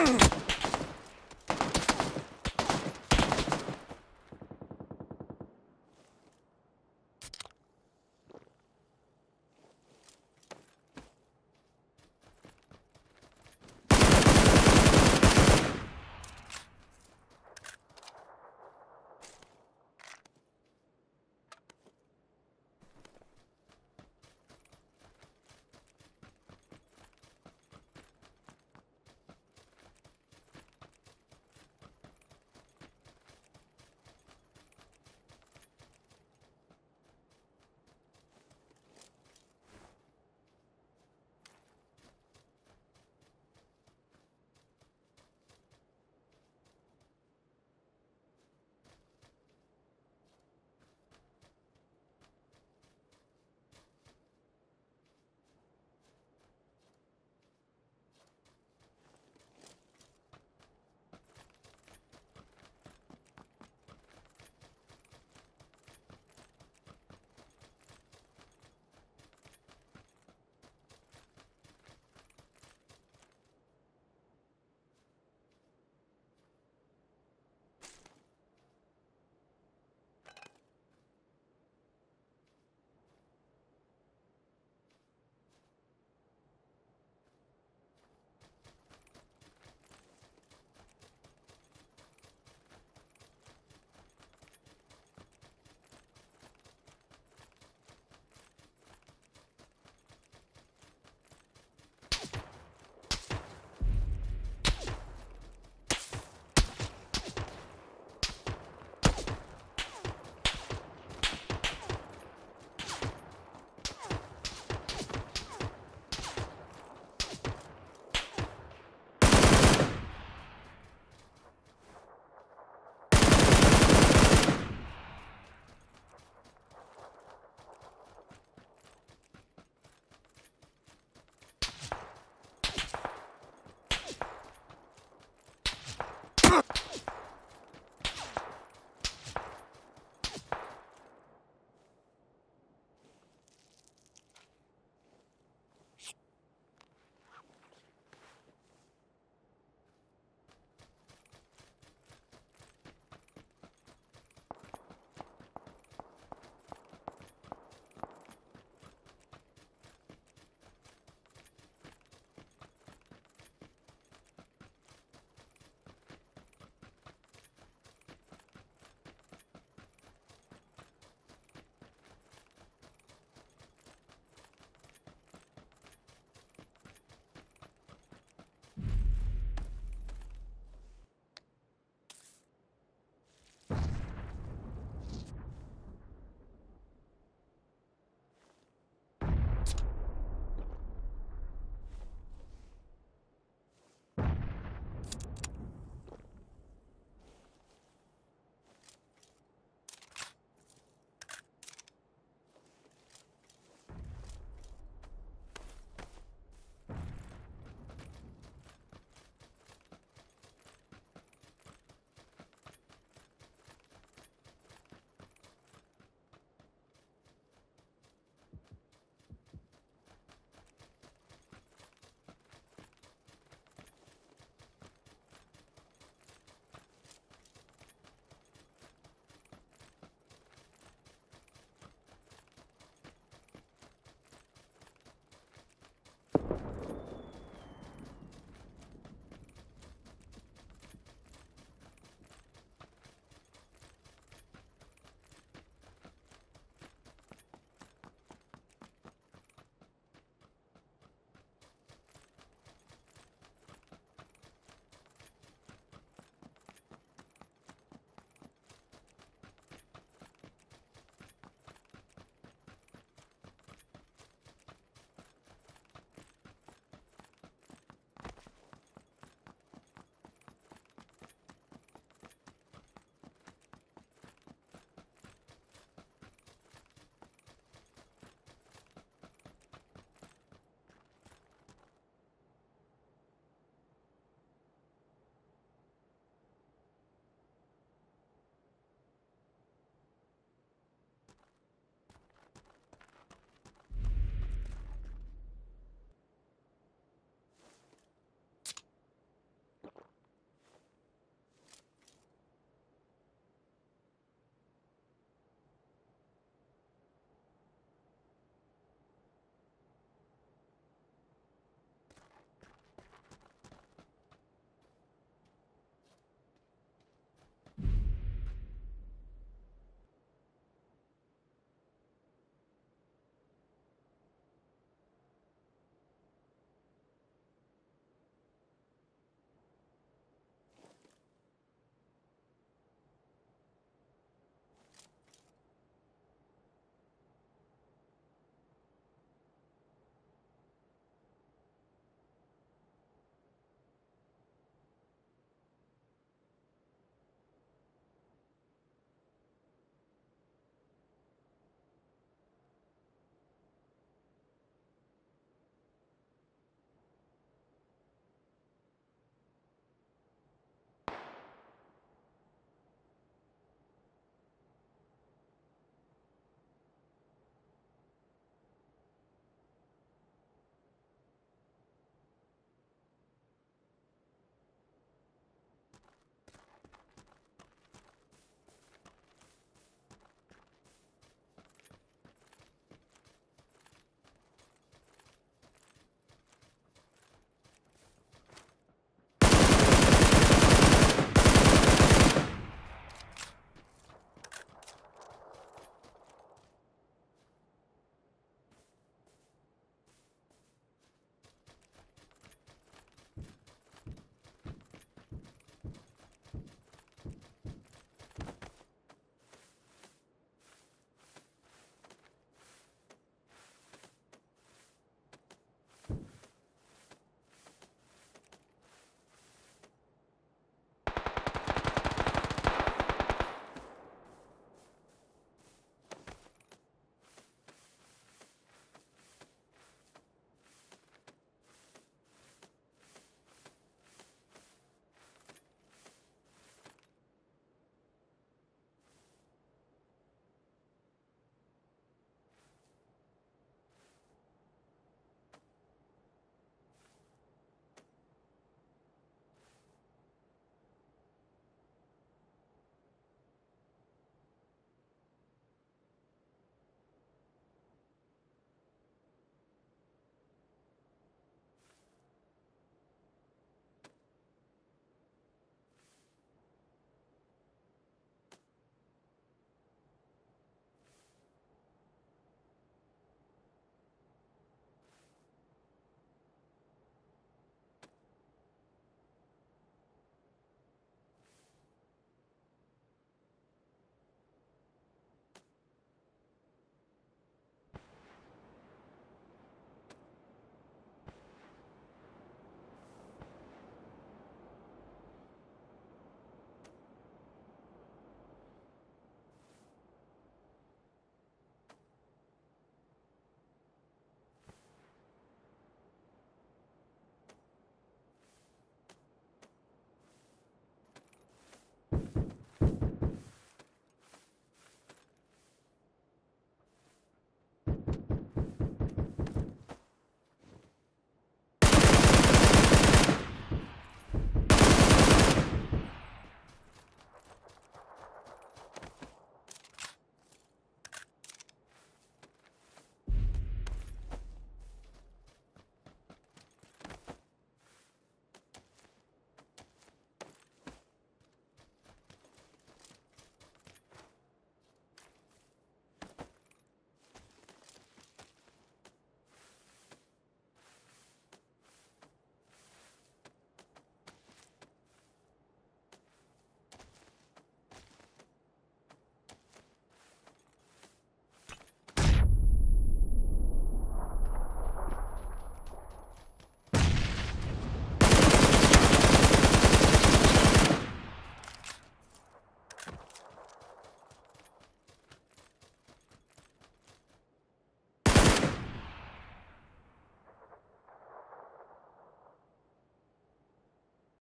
hmm